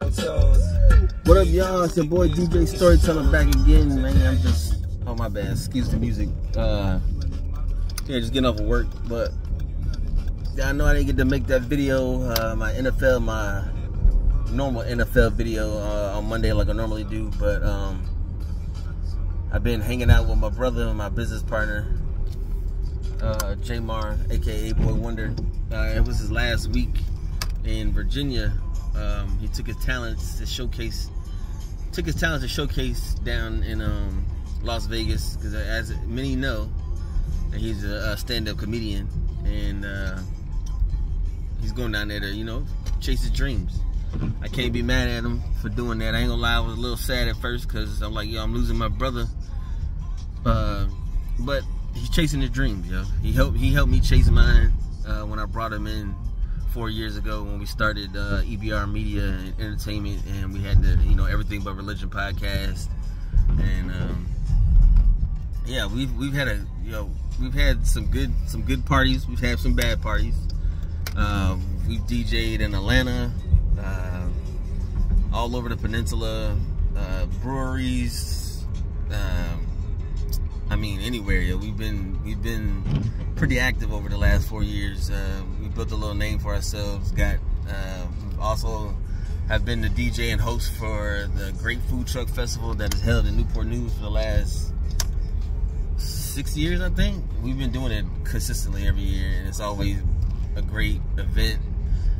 What up, y'all? It's your boy DJ Storyteller back again, man. I'm just, oh my bad, excuse the music. Uh, yeah, just getting off of work, but yeah, I know I didn't get to make that video, uh, my NFL, my normal NFL video uh, on Monday like I normally do, but um, I've been hanging out with my brother and my business partner, uh, Jmar, aka Boy Wonder. Uh, it was his last week in Virginia. Um, he took his talents to showcase, took his talents to showcase down in um, Las Vegas because as many know, he's a, a stand-up comedian and uh, he's going down there to you know chase his dreams. I can't be mad at him for doing that. I ain't gonna lie, I was a little sad at first because I'm like, yo, I'm losing my brother. Uh, but he's chasing his dreams, yo. He helped he helped me chase mine uh, when I brought him in four years ago when we started uh, EBR Media and Entertainment, and we had the you know everything but religion podcast, and um, yeah, we've we've had a you know we've had some good some good parties, we've had some bad parties. Uh, we've DJ'd in Atlanta, uh, all over the peninsula, uh, breweries. Um, I mean, anywhere. Yeah, we've been we've been pretty active over the last four years. We built a little name for ourselves. Got uh, also have been the DJ and host for the Great Food Truck Festival that is held in Newport News for the last six years, I think. We've been doing it consistently every year, and it's always a great event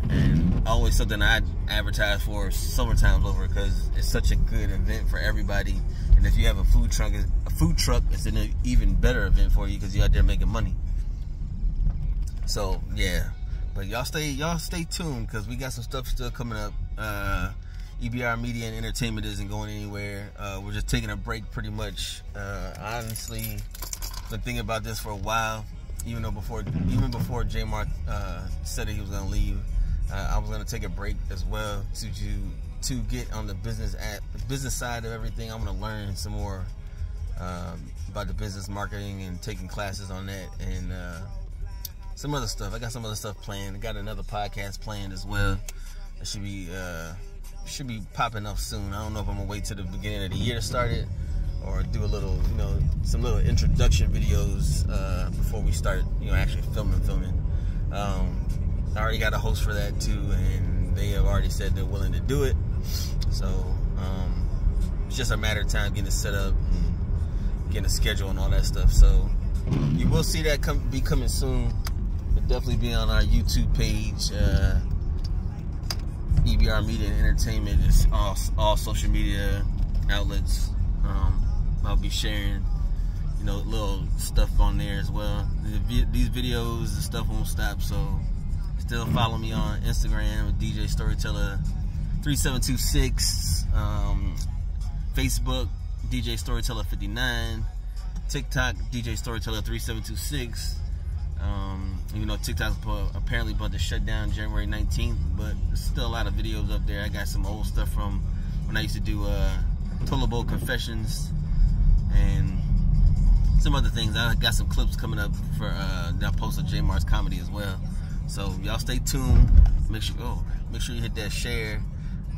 and always something I advertise for several times over because it's such a good event for everybody. And if you have a food truck, a food truck is an even better event for you because you're out there making money. So yeah, but y'all stay y'all stay tuned because we got some stuff still coming up. Uh, EBR Media and Entertainment isn't going anywhere. Uh, we're just taking a break, pretty much. Uh, honestly, been thinking about this for a while. Even though before, even before Jmar uh, said that he was gonna leave, uh, I was gonna take a break as well to to, to get on the business at the business side of everything. I'm gonna learn some more um, about the business marketing and taking classes on that and uh, some other stuff. I got some other stuff planned. I got another podcast planned as well. It should be uh, should be popping up soon. I don't know if I'm gonna wait till the beginning of the year to start it or do a little, you know, some little introduction videos uh, before we start, you know, actually filming, filming. Um, I already got a host for that too, and they have already said they're willing to do it. So um, it's just a matter of time getting it set up, and getting a schedule, and all that stuff. So you will see that come be coming soon. Definitely be on our YouTube page. Uh, EBR Media and Entertainment is all, all social media outlets. Um, I'll be sharing, you know, little stuff on there as well. These videos and stuff won't stop, so still follow me on Instagram, DJ Storyteller 3726, um, Facebook, DJ Storyteller 59, TikTok, DJ Storyteller 3726. Um, you know, TikTok apparently about to shut down January 19th, but there's still a lot of videos up there. I got some old stuff from when I used to do uh, Toilet Confessions and some other things. I got some clips coming up for uh, that post of Jmar's comedy as well. So y'all stay tuned. Make sure oh, make sure you hit that share,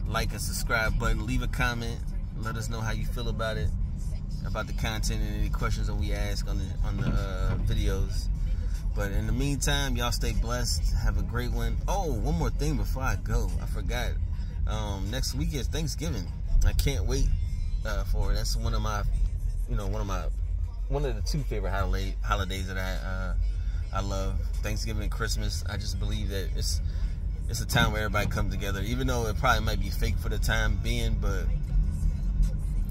like and subscribe button. Leave a comment. Let us know how you feel about it, about the content and any questions that we ask on the on the uh, videos. But in the meantime, y'all stay blessed. Have a great one. Oh, one more thing before I go. I forgot. Um, next week is Thanksgiving. I can't wait uh, for it. That's one of my, you know, one of my, one of the two favorite holiday holidays that I uh, I love. Thanksgiving and Christmas. I just believe that it's it's a time where everybody comes together. Even though it probably might be fake for the time being, but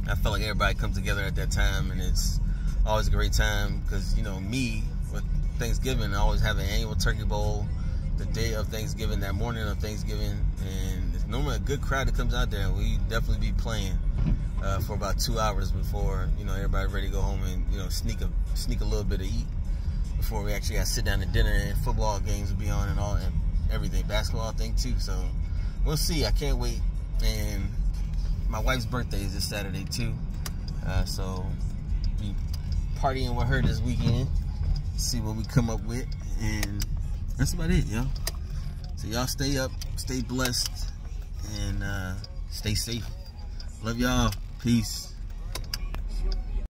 I feel like everybody comes together at that time, and it's always a great time. Because you know me Thanksgiving, I always have an annual turkey bowl the day of Thanksgiving, that morning of Thanksgiving, and it's normally a good crowd that comes out there. We definitely be playing uh, for about two hours before you know everybody ready to go home and you know sneak a sneak a little bit of eat before we actually got to sit down to dinner and football games will be on and all and everything basketball thing too. So we'll see. I can't wait. And my wife's birthday is this Saturday too, uh, so be partying with her this weekend. See what we come up with, and that's about it, y'all. So y'all stay up, stay blessed, and uh, Stay safe. Love y'all. Peace.